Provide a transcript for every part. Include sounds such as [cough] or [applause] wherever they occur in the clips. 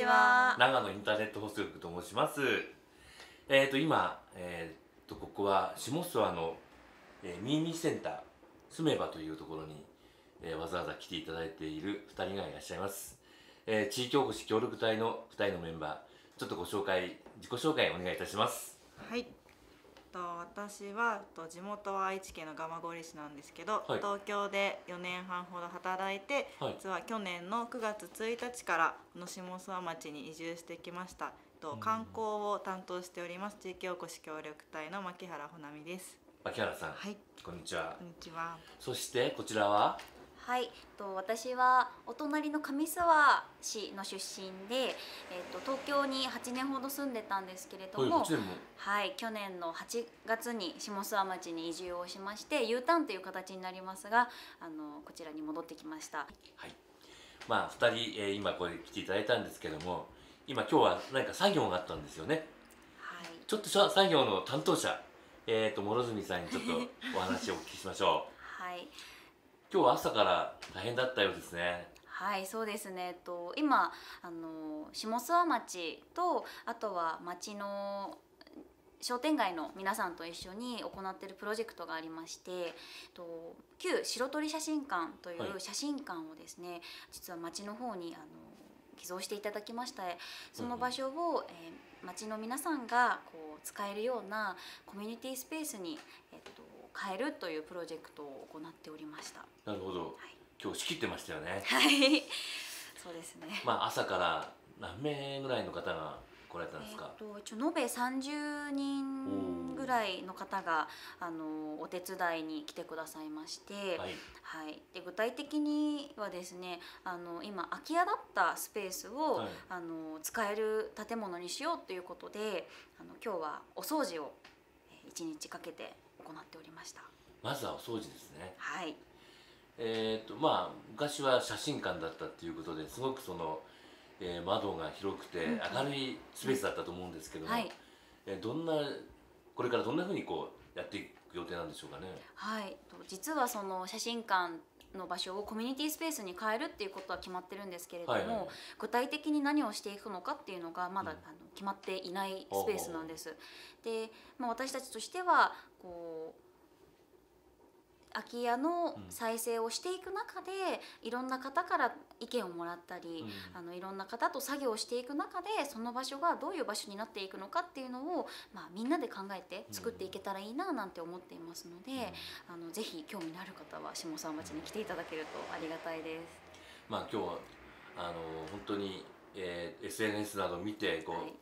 ちは。長野インターネット放送局と申します。えっ、と今、えっ、とここは下諏訪の、えー、ミーミーセンター住めばというところに、えーわざわざ来ていただいている2人がいらっしゃいます。えー地域おこし協力隊の2人のメンバー、ちょっとご紹介自己紹介お願いいたします。はい。と私はと地元は愛知県の蒲郡市なんですけど、はい東京で4年半ほど働いて、はい実は去年の9月1日からこの下諏訪町に移住してきました。と観光を担当しております地域おこし協力隊の牧原穂波です。牧原さん、はい。こんにちはこん。にちは。そしてこちらははい、と私はお隣の上諏訪市の出身で、えっと東京に8年ほど住んでたんですけれどもこっちでもはい、去年の8月に下諏訪町に移住をしまして U ターンという形になりますがあのこちらに戻ってきましたはい。まあ2人、えー今これ来ていただいたんですけども、今今日は何か作業があったんですよね。はいちょっとさ作業の担当者、えっ、と諸角さんにちょっとお話をお聞きしましょう。[laughs] はい今日は朝から大変だったようですね。はいそうですね。えっと今あの下諏訪町とあとは町の商店街の皆さんと一緒に行っているプロジェクトがありましてえっと旧白鳥写真館といはい。う写真館をですね、実は町の方にあの寄贈していただきました。その場所を、えー町の皆さんがこう使えるようなコミュニティスペースに、えっと、変えるというプロジェクトを行っておりました。なるほど。はい今日仕切ってましたよね。はい、そうですね。まあ朝から何名ぐらいの方が来られたんですか？えー、と一応延べ30人ぐらいの方があのお手伝いに来てくださいまして、はい。はい、で具体的にはですねあの今空き家だったスペースを、はいあの使える建物にしようということであの今日はお掃除をえー一日かけて行っておりました。まずはお掃除ですね。はい、えっ、とまあ昔は写真館だったっていうことですごくその、えー窓が広くて明るいスペースだったと思うんですけども、はいえーどんなこれからどんなふうにこうやっていく予定なんでしょうかね。はい、と実はその写真館の場所をコミュニティスペースに変えるっていうことは決まってるんですけれども、はいはい。はい具体的に何をしていくのかっていうのがまだ、うん。あの決まっていないスペースなんです。で、まあ、私たちとしてはこう空き家の再生をしていく中で、いろんな方から意見をもらったり、うん。あのいろんな方と作業をしていく中でその場所がどういう場所になっていくのかっていうのを、まあ、みんなで考えて作っていけたらいいななんて思っていますので、あのぜひ興味のある方は下沢町に来ていただけるとありがたいです。まあ今日はあの本当に、えー SNS などを見てこう、はい。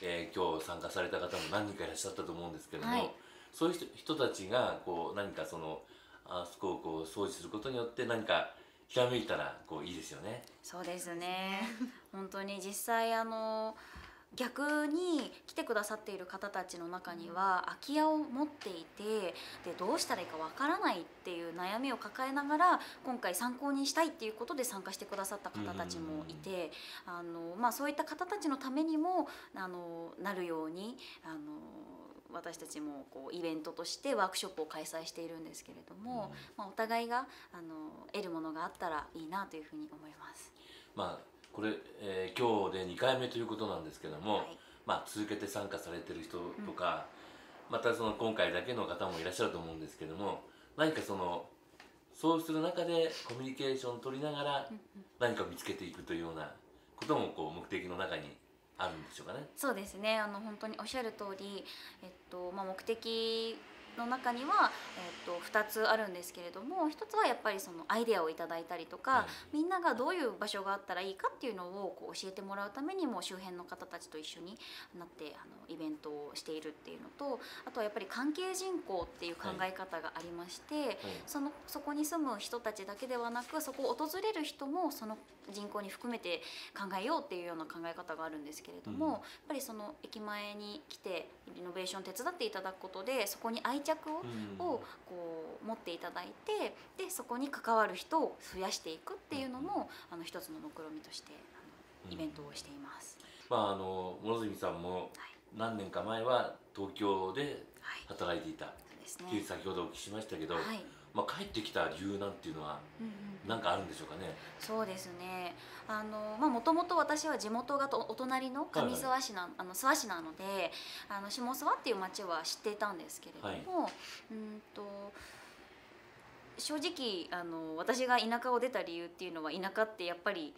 えー今日参加された方も何人かいらっしゃったと思うんですけども、はい。そういう人人たちがこう何かそのあそこをこう掃除することによって何かひらめいたらこういいですよね。そうですね本当に実際あの逆に来てくださっている方たちの中には空き家を持っていてでどうしたらいいかわからないっていう悩みを抱えながら今回参考にしたいっていうことで参加してくださった方たちもいてあの、まあ、そういった方たちのためにもあのなるようにあの私たちもこうイベントとしてワークショップを開催しているんですけれども、まあ、お互いがあの得るものがあったらいいなというふうに思います。まあこれ、えー今日で2回目ということなんですけども、はい。まあ、続けて参加されてる人とか、またその今回だけの方もいらっしゃると思うんですけども何かそのそうする中でコミュニケーションを取りながら何かを見つけていくというようなこともこう目的の中にあるんでしょうかね。そうですねあの本当におっしゃる通り、えっとまあ、目的の中には、えっと、2つあるんですけれども1つはやっぱりそのアイデアをいただいたりとか、はい。みんながどういう場所があったらいいかっていうのをこう教えてもらうためにも周辺の方たちと一緒になってあのイベントをしているっていうのとあとはやっぱり関係人口っていう考え方がありまして、そのそこに住む人たちだけではなくそこを訪れる人もその人口に含めて考えようっていうような考え方があるんですけれども、うん。やっぱりその駅前に来てリノベーション手伝っていただくことでそこに愛着を,、うん。をこう持っていただいてでそこに関わる人を増やしていくっていうのも、あの一つの目論見みとしてあのイベントをしています。まああの諸角さんも何年か前は東京ではい、働いていた、そうですね。先ほどお聞きしましたけど、はい、まあ、帰ってきた理由なんていうのはうんうん何かあるんでしょうかね？そうですね。あのまあもともと私は地元がとお隣の上諏訪市な、あの諏訪市なので、あの下諏訪っていう町は知っていたんですけれども、うんと正直あの私が田舎を出た理由っていうのは田舎ってやっぱり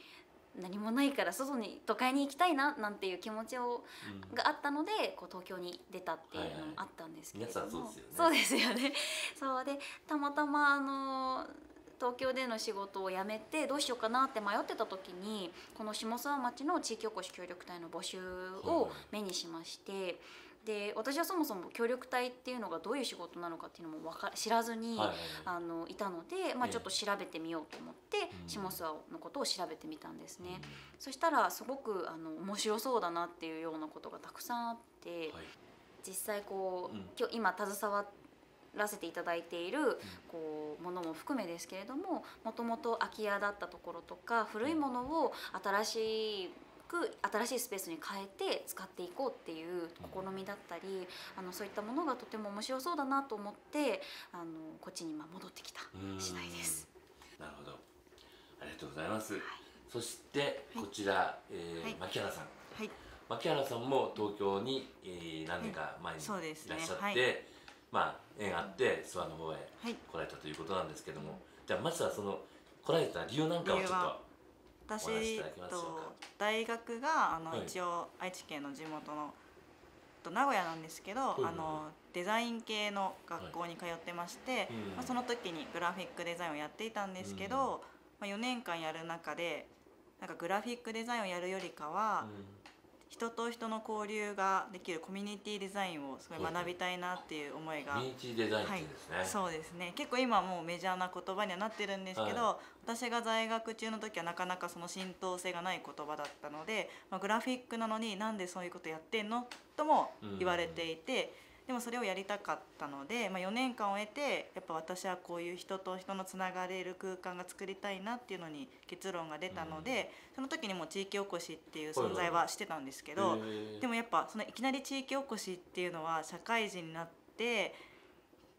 何もないから外に都会に行きたいななんていう気持ちをうん。があったのでこう東京に出たっていうのもあったんですけれども、そうですよね。そうで [laughs] たまたまあの東京での仕事を辞めてどうしようかなって迷ってた時にこの下諏訪町の地域おこし協力隊の募集を目にしまして。で私はそもそも協力隊っていうのがどういう仕事なのかっていうのもわか知らずに、はいはいはい。あのいたので、まあ、ええ。ちょっと調べてみようと思って、うん。下諏訪のことを調べてみたんですね。そしたらすごくあの面白そうだなっていうようなことがたくさんあって、はい。実際こう、うん。今日今携わらせていただいているこうものも含めですけれどももともと空き家だったところとか古いものを新しく新しいスペースに変えて使っていこうっていう試みだったりあのそういったものがとても面白そうだなと思ってあのこっちに今戻ってきたうん次第です。なるほど。ありがとうございます。はい。そしてこちら、えーはい。牧原さん。はい。牧原さんも東京に、えー何年か前にいらっしゃって、はい。まあ縁あって諏訪の方へはい。来られたということなんですけども、じゃあまずはその来られた理由なんかをちょっと私と大学があの、はい。一応愛知県の地元のと名古屋なんですけど、いはいはい。あのデザイン系の学校に通ってまして、うんまあ、その時にグラフィックデザインをやっていたんですけど、うんまあ、4年間やる中でなんかグラフィックデザインをやるよりかは、人と人の交流ができるコミュニティデザインをすごい学びたいなっていう思いがコミュニティデザインっていそうですね。結構今もうメジャーな言葉にはなってるんですけど、は私が在学中の時はなかなかその浸透性がない言葉だったので、まあ、グラフィックなのになんでそういうことやってんの？とも言われていて、でもそれをやりたかったので、まあ、4年間を経てやっぱ私はこういう人と人のつながれる空間が作りたいなっていうのに結論が出たので、その時にもう地域おこしっていう存在はしてたんですけど。でもやっぱそのいきなり地域おこしっていうのは社会人になって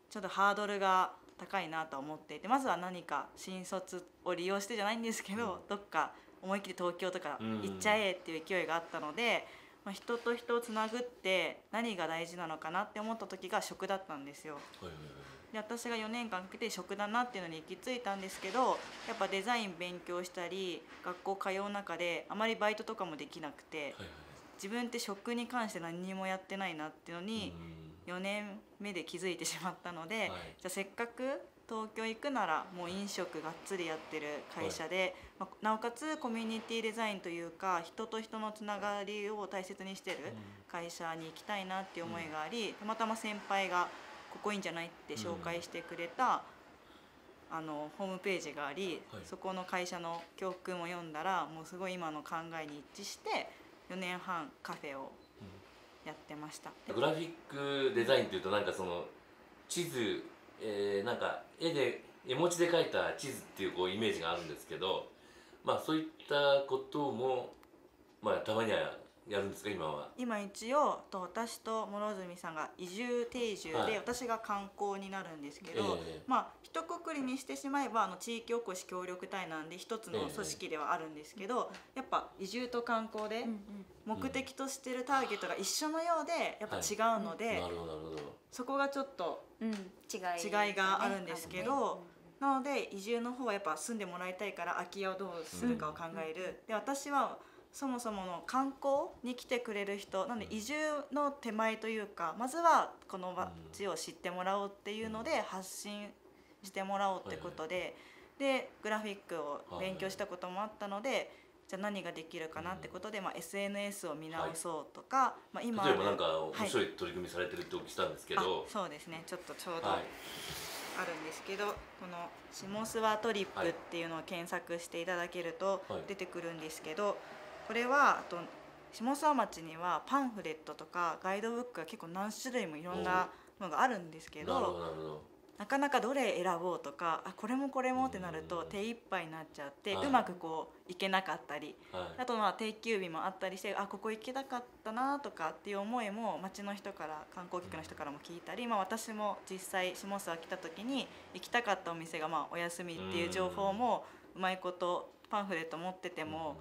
ちょっとハードルが高いなと思っていてまずは何か新卒を利用してじゃないんですけど、うん。どっか思いっきり東京とか行っちゃえっていう勢いがあったので、まあ、人と人をつなぐって何が大事なのかなって思った時が食だったんですよ。で私が4年間かけて食だなっていうのに行き着いたんですけどやっぱデザイン勉強したり学校通う中であまりバイトとかもできなくて。自分って食に関して何にもやってないなっていうのに4年目で気づいてしまったので、はいじゃあせっかく東京行くならもう飲食がっつりやってる会社で、まあなおかつコミュニティデザインというか人と人のつながりを大切にしてる会社に行きたいなっていう思いがあり、たまたま先輩がここいいんじゃないって紹介してくれた、あのホームページがあり、はい。そこの会社の教訓を読んだらもうすごい今の考えに一致して4年半カフェをやってました。グラフィックデザインっていうとなんかその地図、えーなんか絵で絵文字で描いた地図っていうこうイメージがあるんですけどまあそういったこともまあたまにはやるんですか今は？今一応と私と諸角さんが移住定住で、はい。私が観光になるんですけど、ええ。まあ一括りにしてしまえばあの地域おこし協力隊なんで一つの組織ではあるんですけど、やっぱ移住と観光で目的としてるターゲットが一緒のようでやっぱ違うので、なるほどなるほど。そこがちょっとうん、違いがあるんですけどなので移住の方はやっぱ住んでもらいたいから空き家をどうするかを考える、で私はそもそもの観光に来てくれる人なので移住の手前というかまずはこの街を知ってもらおうっていうので発信してもらおうってことで、でグラフィックを勉強したこともあったので、じゃあ何ができるかなってことで、まあ、SNS を見直そうとか、まあ、今例えばなんか面白い取り組みされてるってお聞きしたんですけど。あ、そうですね。ちょっとちょうど。はい。あるんですけどこの「下諏訪トリップ」っていうのを検索していただけるとはい。出てくるんですけど、これはあと下諏訪町にはパンフレットとかガイドブックが結構何種類もいろんなのがあるんですけどどなるほど。なかなかどれ選ぼうとかあこれもこれもってなるとうん手一杯になっちゃって、はい。うまくこう行けなかったりはい。あとまあ定休日もあったりしてあここ行きたかったなとかっていう思いも街の人から観光客の人からも聞いたり、まあ、私も実際下諏訪来た時に行きたかったお店がまあお休みっていう情報もうまいことパンフレット持ってても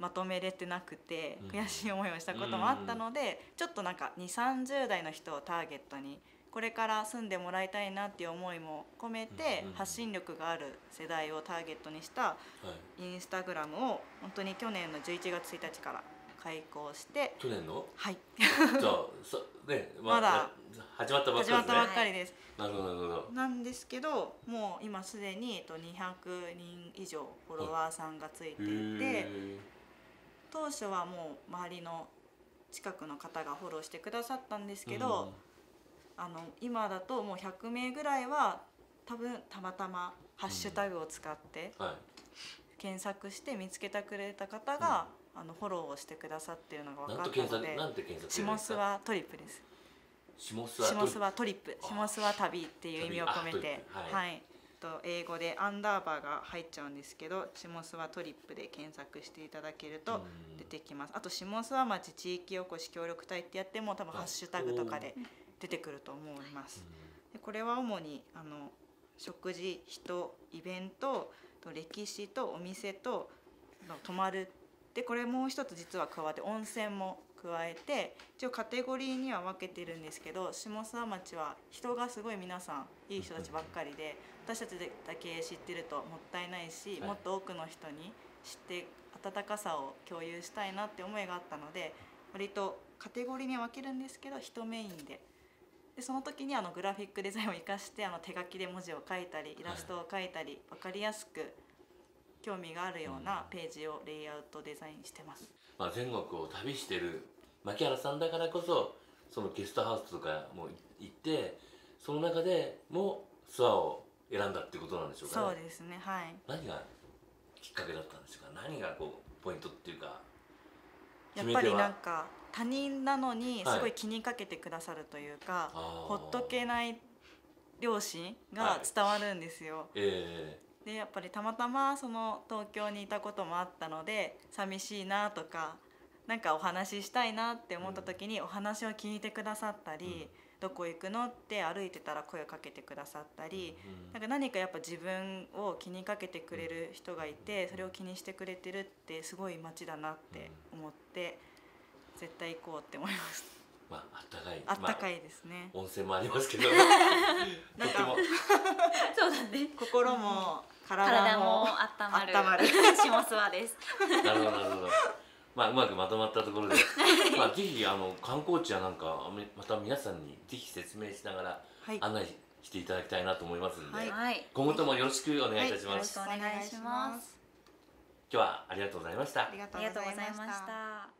まとめれてなくてうん。悔しい思いをしたこともあったのでちょっとなんか2 3 0代の人をターゲットにこれから住んでもらいたいなっていう思いも込めてうん発信力がある世代をターゲットにしたはい。インスタグラムを本当に去年の11月1日から開講して去年の？はい。じゃあさねまだ。始まったばっかりですね。始まったばっかりです。なるほどなるほど。なんですけどもう今すでにえっと200人以上フォロワーさんがついていてへ当初はもう周りの近くの方がフォローしてくださったんですーけど、あの今だともう100名ぐらいは多分たまたまハッシュタグを使ってうん。はい。検索して見つけてくれた方が、あのフォローをしてくださってるのが分かったので下諏訪トリップです。下諏訪トリップ。あ。下諏訪旅っていう意味を込め旅てはいと英語でアンダーバーが入っちゃうんですけど下諏訪トリップで検索していただけるとうん。出てきます。あと下諏訪町地域おこし協力隊ってやっても多分あハッシュタグとかで出てくると思います。でこれは主にあの食事人イベントと歴史とお店との泊まる。でこれもう一つ実は加わって温泉も加えて一応カテゴリーには分けてるんですけど下諏訪町は人がすごい皆さんいい人たちばっかりで私たちだけ知ってるともったいないし、はい。もっと多くの人に知って温かさを共有したいなって思いがあったので割とカテゴリーに分けるんですけど人メインで。でその時にあのグラフィックデザインを生かしてあの手書きで文字を書いたりイラストを書いたり分かりやすく興味があるようなページをレイアウトデザインしてます。まあ、全国を旅してる牧原さんだからこそそのゲストハウスとかも行ってその中でもツアーを選んだってことなんでしょうかね。そうですねはい。何がきっかけだったんでしょうか。何がこうポイントっていうかやっぱりなんか他人なのにはいすごい気にかけてくださるというか、あー。ほっとけない両親が伝わるんですよ。えでやっぱりたまたまその東京にいたこともあったので寂しいなとかなんかお話ししたいなって思った時にお話を聞いてくださったり、どこ行くのって歩いてたら声をかけてくださったり、うんなんか何かやっぱ自分を気にかけてくれる人がいてそれを気にしてくれてるってすごい街だなって思って絶対行こうって思います。まああったかいあったかい、いですね。まあ温泉もありますけど。と [laughs] なんかても。[laughs] そうだね。心も体体もも温まる。温まる。下諏訪です。[laughs] なるほどなるほど。まあうまくまとまったところで。まあぜひあの観光地やなんかまた皆さんにぜひ説明しながらはい。案内していただきたいなと思いますんで、はい。はい今後ともよろしくお願いいたしはいます、よろしくお願いします。今日はありがとうございました。ありがとあうございまし。た